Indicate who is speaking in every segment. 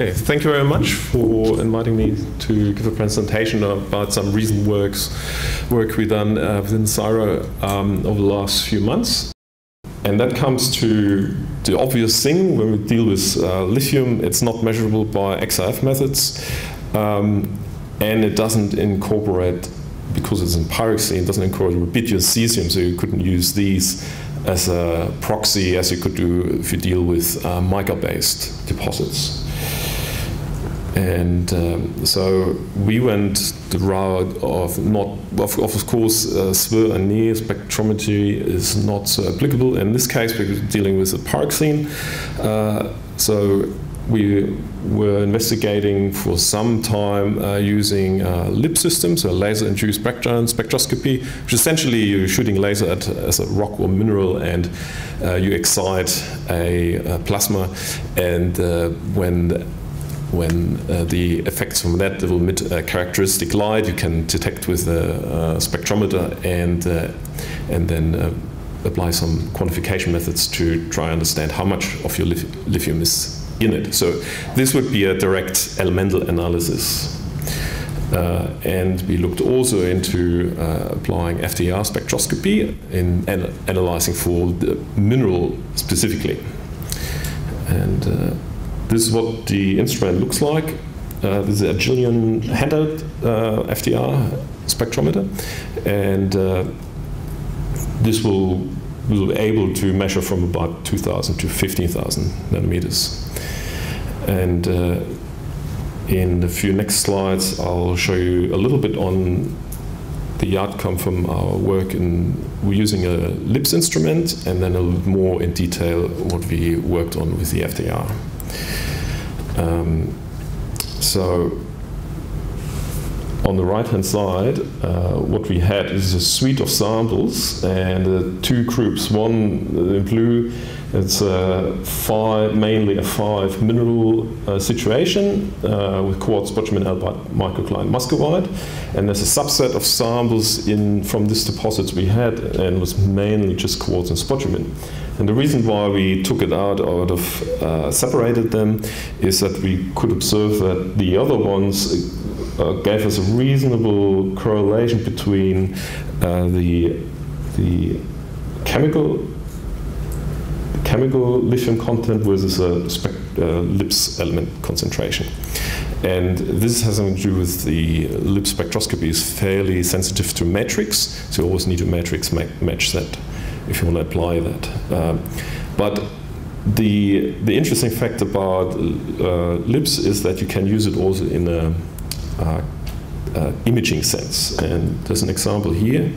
Speaker 1: Okay, thank you very much for inviting me to give a presentation about some recent works, work we've done uh, within CSIRO um, over the last few months. And that comes to the obvious thing when we deal with uh, lithium, it's not measurable by XRF methods, um, and it doesn't incorporate, because it's in pyroxene, it doesn't incorporate rubidium cesium, so you couldn't use these as a proxy as you could do if you deal with uh, mica-based deposits. And um, so we went the route of not, of, of course, uh, SWIR and NIR spectrometry is not so applicable. In this case, we're dealing with a pyroxene. Uh, so we were investigating for some time uh, using uh, LIB systems, so laser-induced spectroscopy, which essentially you're shooting laser at as a rock or mineral, and uh, you excite a, a, plasma, and uh, when when uh, the effects from that will emit a characteristic light, you can detect with a, a spectrometer and, uh, and then uh, apply some quantification methods to try and understand how much of your lithium is in it. So this would be a direct elemental analysis. Uh, and we looked also into uh, applying FTIR spectroscopy in an analyzing for the mineral specifically. And uh, this is what the instrument looks like. Uh, this is a Agilent handheld uh, FTIR spectrometer, and uh, this will will be able to measure from about 2,000 to 15,000 nanometers. And uh, in the few next slides, I'll show you a little bit on the outcome from our work in we're using a LIBS instrument, and then a little more in detail what we worked on with the FTIR. Um, so on the right hand side, uh, what we had is a suite of samples and uh, two groups. One in blue, it's a five, mainly a five mineral uh, situation uh, with quartz, spodumene, albite, microcline, muscovite, and there's a subset of samples in from this deposit we had, and was mainly just quartz and spodumene. And the reason why we took it out, out of uh, separated them, is that we could observe that the other ones uh, gave us a reasonable correlation between uh, the the chemical chemical lithium content versus a uh, LIBS element concentration. And this has something to do with the LIB spectroscopy is fairly sensitive to matrix, so you always need a matrix ma match that if you want to apply that. Um, but the the interesting fact about uh, LIBS is that you can use it also in a uh, uh, imaging sense. And there's an example here.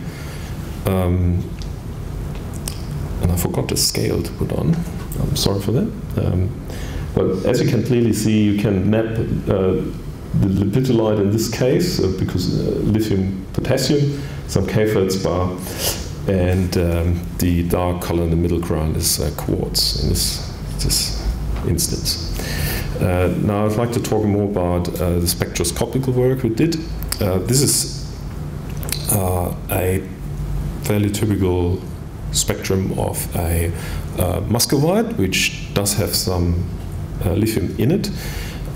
Speaker 1: Um, and I forgot the scale to put on. I'm sorry for that. Um, but as you can clearly see, you can map uh, the lepidolite in this case, uh, because uh, lithium potassium, some K feldspar, and um, the dark color in the middle ground is uh, quartz in this, this instance. Uh, now I'd like to talk more about uh, the spectroscopical work we did. This is a fairly typical spectrum of a uh, muscovite, which does have some uh, lithium in it.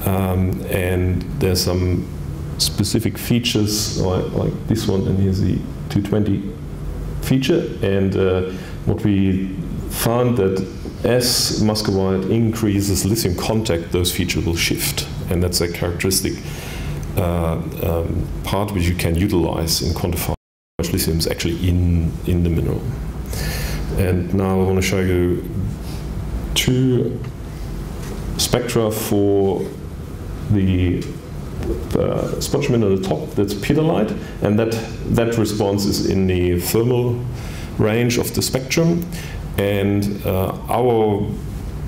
Speaker 1: Um, and there's some specific features like, like, this one, and here's the 220 feature. And what we found that as muscovite increases lithium contact, those features will shift. And that's a characteristic uh, um, part which you can utilize in quantifying how much lithium is actually in, in the mineral. And now I want to show you two spectra for the uh, spodumene on the top, that's petalite, and that, that response is in the thermal range of the spectrum. And uh, our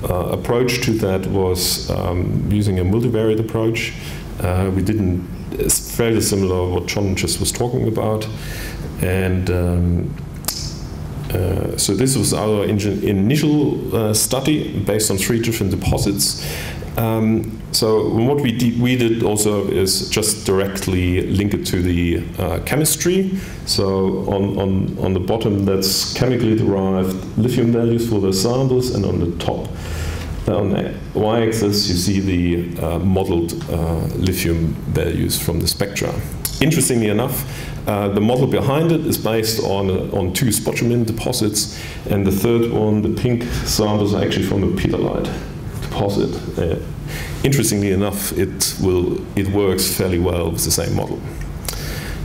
Speaker 1: uh, approach to that was um, using a multivariate approach. Uh, we didn't, it's fairly similar what John just was talking about. And um, uh, so this was our initial uh, study based on three different deposits. Um, so what we did, we did also is just directly link it to the uh, chemistry. So on, on, on the bottom, that's chemically derived lithium values for the samples, and on the top, on the y-axis, you see the uh, modeled uh, lithium values from the spectra. Interestingly enough, uh, the model behind it is based on, uh, on two spodumene deposits, and the third one, the pink samples, are actually from a petalite deposit. Uh, interestingly enough, it, will, it works fairly well with the same model.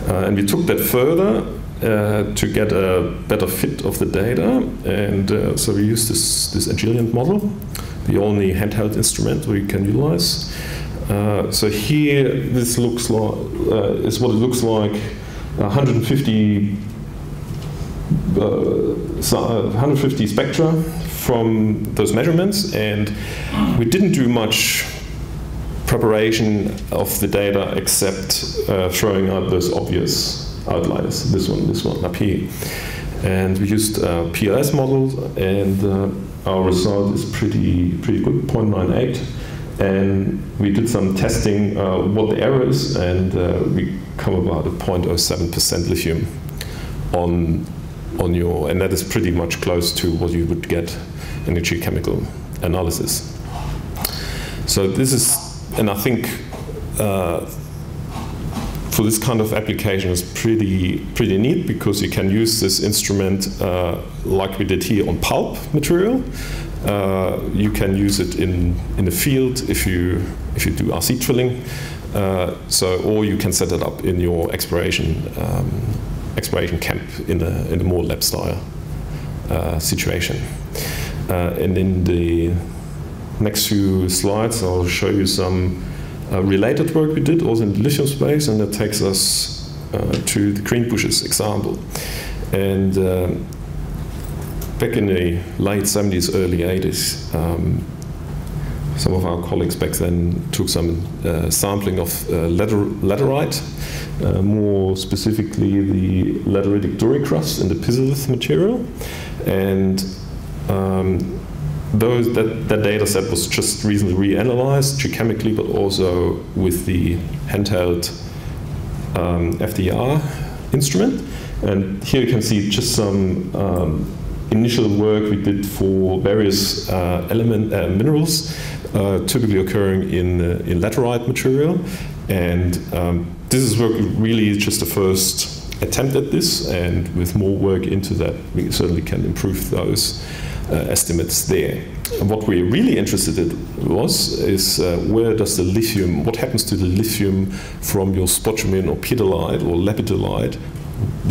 Speaker 1: Uh, and we took that further uh, to get a better fit of the data. And uh, so we used this, this Agilent model, the only handheld instrument we can utilize. Uh, so here, this looks like uh, is what it looks like. 150 150 uh, spectra from those measurements, and we didn't do much preparation of the data except uh, throwing out those obvious outliers, this one, this one up here. And we used a PLS models, and uh, our result is pretty, pretty good, 0.98. And we did some testing uh, what the error is, and uh, we come about a 0.07% lithium on, on your, and that is pretty much close to what you would get in a geochemical analysis. So this is, and I think uh, for this kind of application is pretty pretty neat because you can use this instrument uh, like we did here on pulp material. Uh, you can use it in in the field if you if you do RC drilling. Uh, so, or you can set it up in your exploration um, exploration camp in a in a more lab style uh, situation. Uh, and in the next few slides, I'll show you some uh, related work we did also in the lithium space, and that takes us uh, to the Greenbushes example. And back in the late 70s, early 80s, um, some of our colleagues back then took some uh, sampling of uh, laterite, uh, more specifically the lateritic duricrust in the pisolith material. And um, those, that, that data set was just recently reanalyzed geochemically, but also with the handheld um, FTIR instrument. And here you can see just some um, initial work we did for various uh, element uh, minerals, uh, typically occurring in uh, in laterite material. And um, this is really just the first attempt at this, and with more work into that, we certainly can improve those uh, estimates there. And what we're really interested in was is uh, where does the lithium, what happens to the lithium from your spodumene or petalite or lepidolite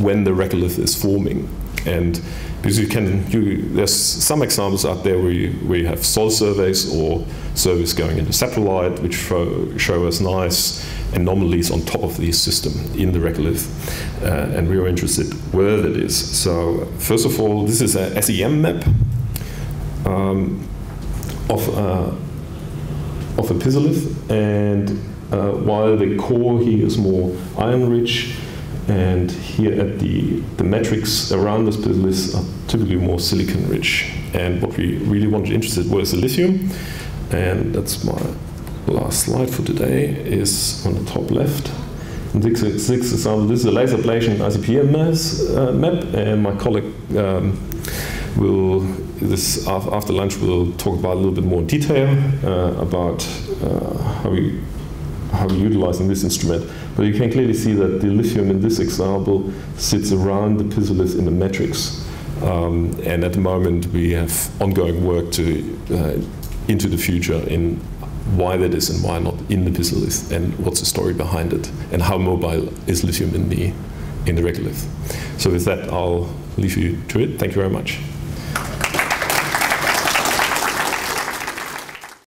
Speaker 1: when the regolith is forming? And because you can, you, there's some examples out there where you, where you have soil surveys or surveys going into saprolite, which show, show us nice anomalies on top of the system in the regolith. Uh, and we are interested where that is. So first of all, this is a SEM map um, of, uh, of a pisolith, and uh, while the core here is more iron rich, and here at the, the matrix around this pisolith are typically more silicon rich. And what we really wanted interested was the lithium, and that's my last slide for today, is on the top left. This, this example, this is a laser ablation ICP MS, uh, map, and my colleague um, will this after lunch we'll talk about a little bit more in detail uh, about uh, how we how we're utilizing this instrument. But you can clearly see that the lithium in this example sits around the pisolith in the matrix. Um, and at the moment we have ongoing work to uh, into the future in why that is and why not in the pisolith and what's the story behind it and how mobile is lithium in the in the regolith. So with that I'll leave you to it. Thank you very much.